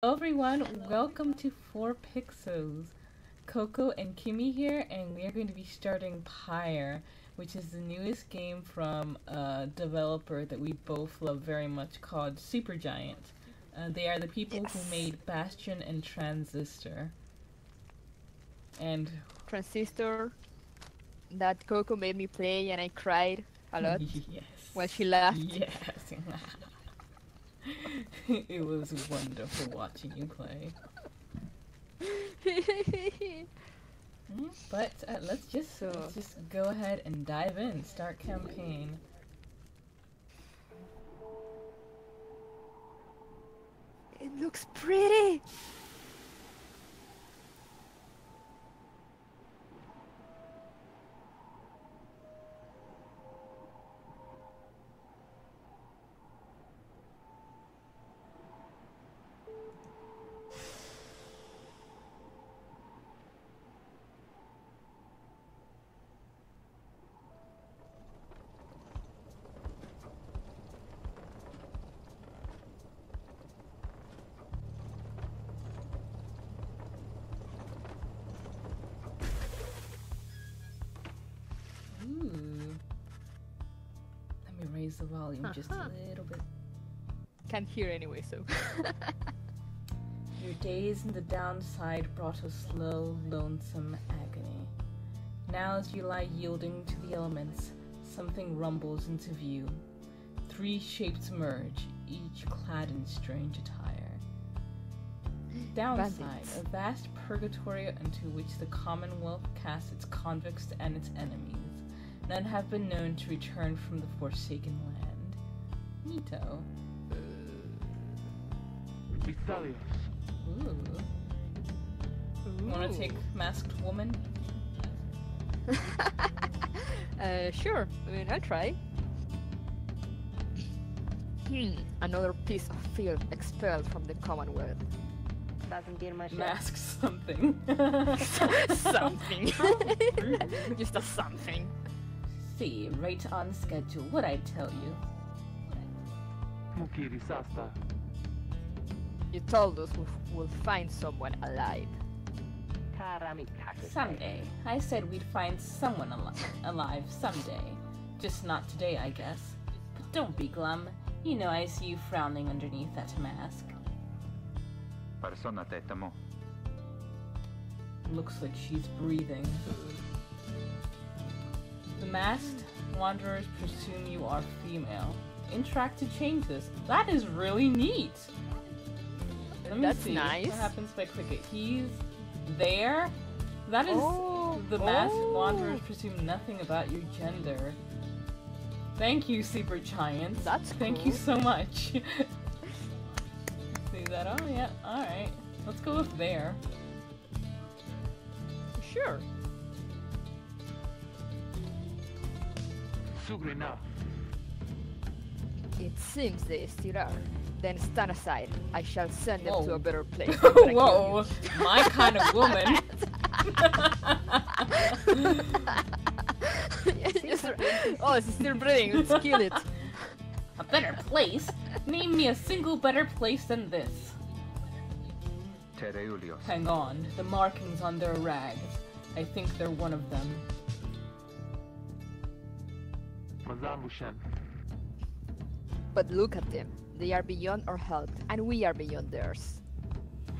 Hello everyone, welcome to 4 Pixels. Coco and Kimmy here, and we are going to be starting Pyre, which is the newest game from a developer that we both love very much called Supergiant. Uh, they are the people Yes. who made Bastion and Transistor. And Transistor that Coco made me play and I cried a lot yes. while she laughed. Yes. it was wonderful watching you play. Mm, But uh, let's just So- let's just go ahead and dive in. Start campaign. it looks pretty. The volume just a Uh-huh. little bit. Can't hear anyway, so. Your days in the downside brought a slow, lonesome agony. Now, as you lie yielding to the elements, something rumbles into view. Three shapes emerge, each clad in strange attire. Downside, Bandits. a vast purgatory into which the Commonwealth casts its convicts and its enemies. None have been known to return from the Forsaken Land. Nito. Vistalios. Ooh. You want to take Masked Woman? uh, sure. I mean, I'll try. Hmm. Another piece of field expelled from the Commonwealth. Doesn't deal much. Mask something. something. Just a something. See, right on schedule. What I tell you. Mukiri Sasta. You told us we will find someone alive. Someday. I said we'd find someone al- alive someday. Just not today, I guess. But don't be glum. You know I see you frowning underneath that mask. Persona tetamo. Looks like she's breathing. Masked wanderers presume you are female. Interact to change this. That is really neat. Let me That's see nice. what happens if I click it. He's there. That is Oh, the masked oh. wanderers presume nothing about your gender. Thank you, Super Giants. That's Thank you so much. see that? Oh yeah. All right. Let's go with there. Sure. Sugrina. It seems they still are. Then stand aside. I shall send them to a better place. I'm gonna kill Whoa, my kind of woman. you. Oh, it's still breathing. Let's kill it. a better place? Name me a single better place than this. Tereulios. Hang on, the markings on their rags. I think they're one of them. Mazambushan. But look at them. They are beyond our help, and we are beyond theirs.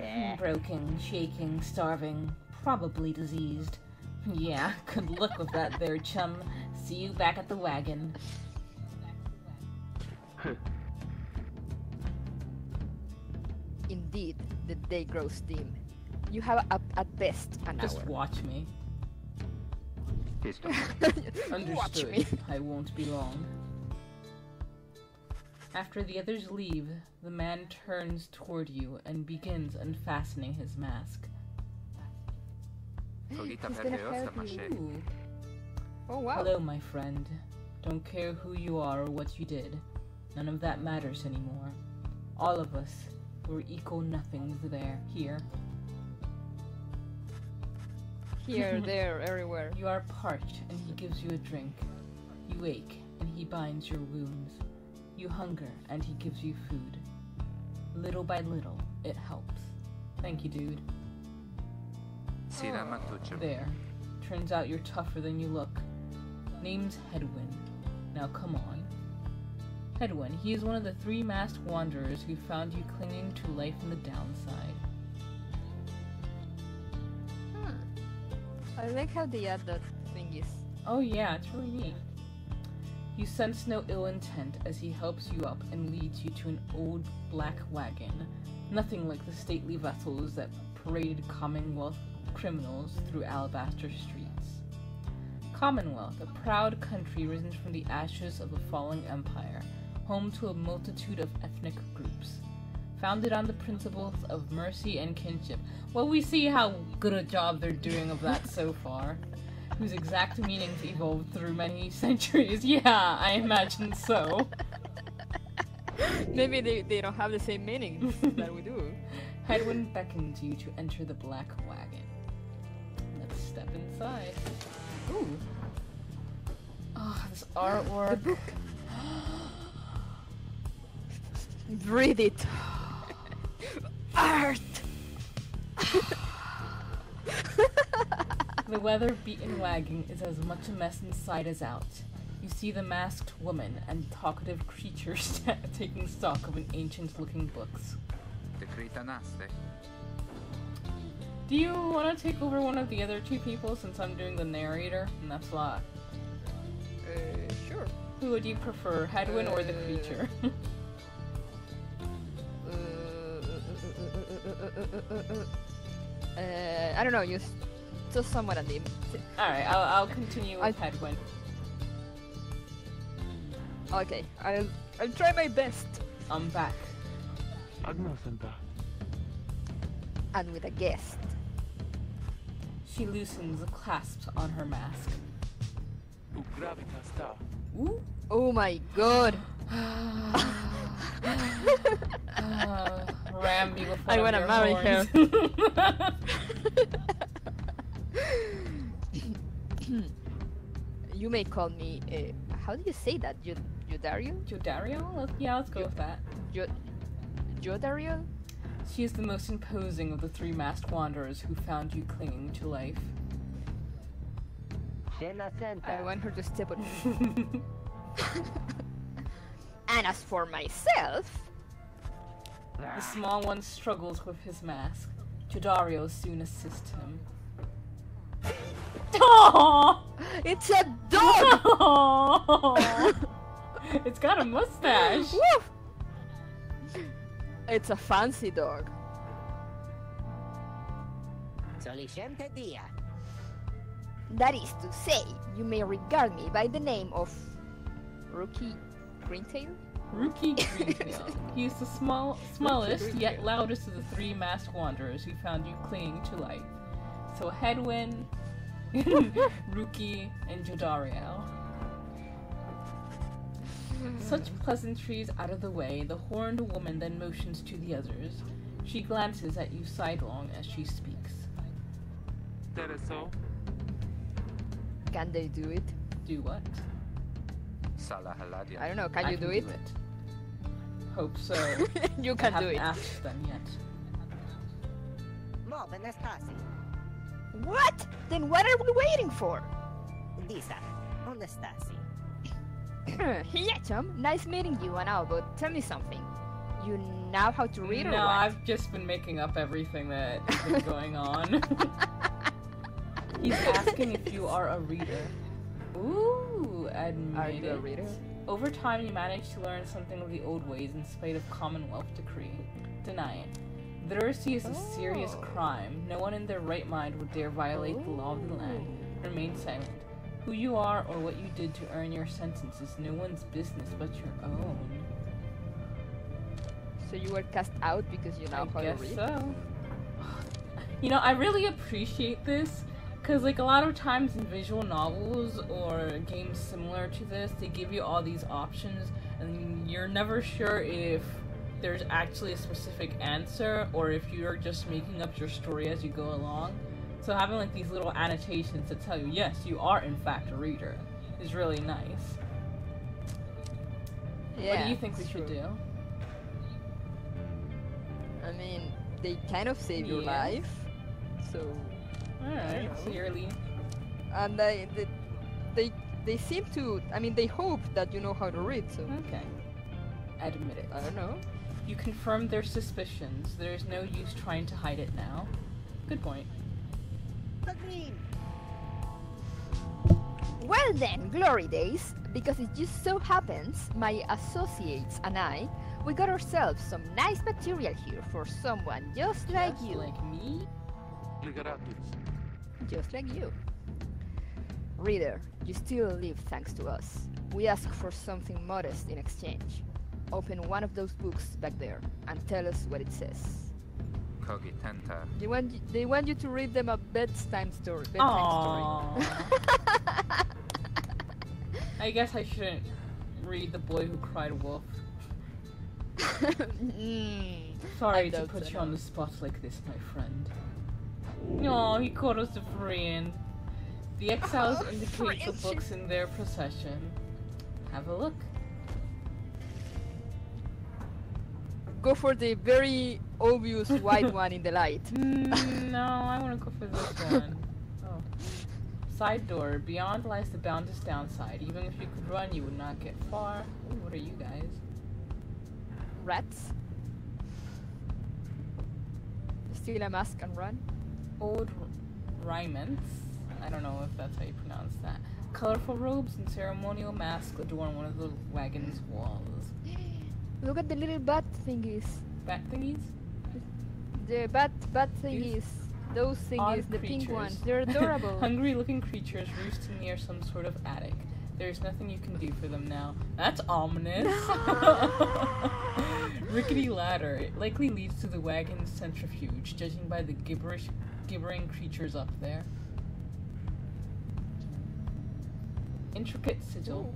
Eh. Broken, shaking, starving, probably diseased. Yeah, good luck with that there, chum. See you back at the wagon. Indeed, the day grows dim. You have at, at best an Just hour. watch me. Histo. Watch Understood. me. I won't be long. After the others leave, the man turns toward you and begins unfastening his mask. He's gonna help you. Oh wow. Hello, my friend. Don't care who you are or what you did. None of that matters anymore. All of us, we're equal nothings there, here. Here, there, everywhere. You are parched, and he gives you a drink. You ache, and he binds your wounds. You hunger, and he gives you food. Little by little, it helps. Thank you, dude. Sira Matucho. There. Turns out you're tougher than you look. Name's Hedwyn. Now come on. Hedwyn, he is one of the three masked wanderers who found you clinging to life in the downside. I like how they add uh, that thingies. Oh yeah, it's really neat. You sense no ill intent as he helps you up and leads you to an old black wagon, nothing like the stately vessels that paraded Commonwealth criminals through Alabaster streets. Commonwealth, a proud country risen from the ashes of a falling empire, home to a multitude of ethnic groups. Founded on the principles of mercy and kinship. Well, we see how good a job they're doing of that so far. Whose exact meanings evolved through many centuries. Yeah, I imagine so. Maybe they, they don't have the same meaning that we do. Hedwyn beckons you to enter the black wagon. Let's step inside. Ooh. Oh, this artwork. Read it. Art. The weather beaten wagon is as much a mess inside as out. You see the masked woman and talkative creatures taking stock of an ancient looking books. Te critanaste. Do you want to take over one of the other two people since I'm doing the narrator? And that's a lot. Uh, sure. Who would you prefer, Hedwyn or the Uh, creature? I don't know. You just someone a name. Alright, I'll, I'll continue with I- Hedwyn. Okay, I'll, I'll try my best. I'm back. Agnosenta. And with a guest. She loosens the clasps on her mask. U gravitas ta. Ooh. Oh my god. Uh, ram me with I wanna marry horns. you may call me. Uh, how do you say that? Jud- Judario? Jodario? Let's, yeah, let's go with that. You, Jodario? She is the most imposing of the three masked wanderers who found you clinging to life. I want her to step on me. and as for myself, The small one struggles with his mask. Jodario soon assists him. Aww! it's a dog! It's got a mustache. Woo! It's a fancy dog. Solicente dia. That is to say, you may regard me by the name of Rukey Greentail? Rukey Greentail. He is the small, smallest yet loudest of the three masked wanderers who found you clinging to life. So Hedwyn, Rukey, and Jodario. Such pleasantries out of the way, the horned woman then motions to the others. She glances at you sidelong as she speaks. Tereso. Can they do it? Do what? Sala Haladia. I don't know, can I you do it? Hope so. you I can do haven't it. asked them yet. Move, Anastasi. What? Then what are we waiting for? Disa. Anastasi. yeah, chum. Nice meeting you and all, but tell me something. You know how to read or no. I've just been making up everything that has been going on. He's asking if you are a reader. Ooh, admit Are you a reader? Over time, you manage to learn something of the old ways in spite of Commonwealth decree. Deny it. Literacy is a serious Oh. crime. No one in their right mind would dare violate the law of the land. Remain silent. Who you are or what you did to earn your sentence is no one's business but your own. So you were cast out because you know I how guess read? so. You know, I really appreciate this because, like, a lot of times in visual novels or games similar to this, they give you all these options, and you're never sure if there's actually a specific answer or if you're just making up your story as you go along. So having like these little annotations to tell you, yes, you are in fact a reader, is really nice. Yeah, what do you think we should true. do? I mean, they kind of save your life. So Alright, so and they, they they they seem to. I mean, they hope that you know how to read. So Okay. Admit it. I don't know. You confirmed their suspicions. There's no use trying to hide it now. Good point. Agreed. Well then, glory days, because it just so happens my associates and I, we got ourselves some nice material here for someone just like Just you. like me. Ligaratus. Just like you. Reader, you still live thanks to us. We ask for something modest in exchange. Open one of those books back there and tell us what it says. Cogitenta. They want you, they want you to read them a bedtime story. Bedtime Aww. story. I guess I shouldn't read The Boy Who Cried Wolf. Mm. Sorry to don't put you know. on the spot like this, my friend. No, he called us a friend. The exiles Oh, indicate the books in their procession. Have a look. Go for the very obvious white one in the light. Mm, no, I want to go for this one. Oh. Side door. Beyond lies the boundless downside. Even if you could run, you would not get far. Ooh, what are you guys? Rats. Steal a mask and run. Old raiments. I don't know if that's how you pronounce that. Colorful robes and ceremonial masks adorn one of the wagon's walls. Look at the little bat thingies. Bat thingies? The bat bat thingies. Those thingies, the pink ones. They're adorable. Hungry looking creatures roosting near some sort of attic. There's nothing you can do for them now. That's ominous. Rickety ladder. It likely leads to the wagon's centrifuge, judging by the gibberish, gibbering creatures up there. Intricate sigil.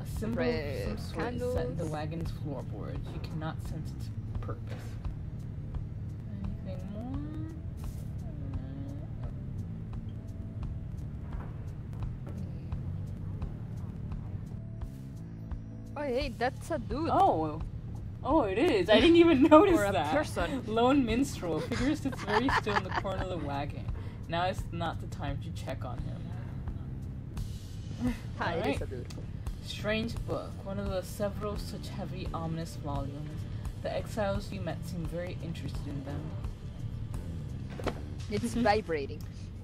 A symbol Red of some sort is set in the wagon's floorboards. You cannot sense its purpose. Anything more? oh hey, that's a dude. Oh. Oh, it is. I didn't even notice Or a that. person. Lone minstrel. Figure sits very still in the corner of the wagon. Now is not the time to check on him. Hi, it is Alright. a dude. Strange book. One of the several such heavy, ominous volumes. The exiles you met seem very interested in them. It's vibrating.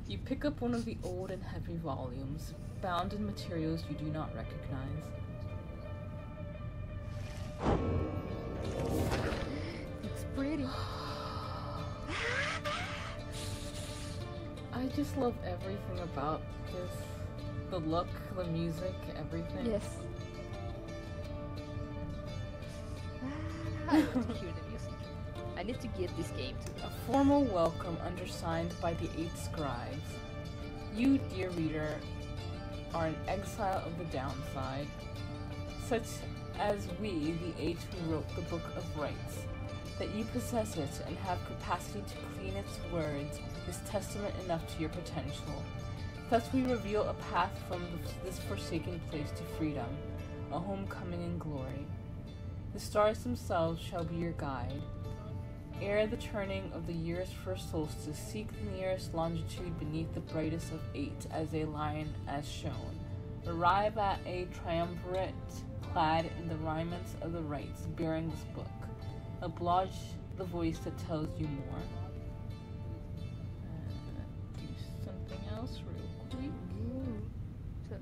You pick up one of the old and heavy volumes, bound in materials you do not recognize. Pretty. I just love everything about this. The look, the music, everything. Yes. I want to hear the music. I need to get this game too. A formal welcome undersigned by the eight scribes. You, dear reader, are an exile of the downside, such as we, the eight who wrote the Book of Rites. That you possess it and have capacity to clean its words is testament enough to your potential. Thus we reveal a path from this forsaken place to freedom, a homecoming in glory. The stars themselves shall be your guide. Ere the turning of the year's first solstice, seek the nearest longitude beneath the brightest of eight as a line as shown. Arrive at a triumvirate clad in the raiments of the rites, bearing this book. Oblige the voice that tells you more. Uh, do something else real quick. So-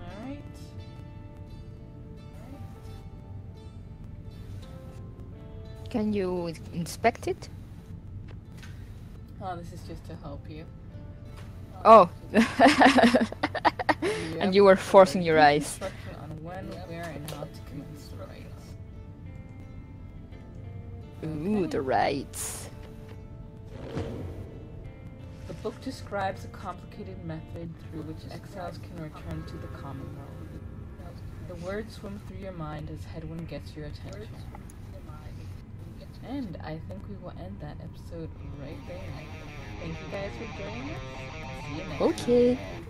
Alright. Can you inspect it? Oh, this is just to help you. Oh. You and you were forcing your eyes. On when, where, and how to commence the rites. Ooh, the rites. The book describes a complicated method through which exiles can return to the Commonwealth. The words swim through your mind as Hedwyn gets your attention. And I think we will end that episode right there. Thank you guys for joining us. See you next Okay. time.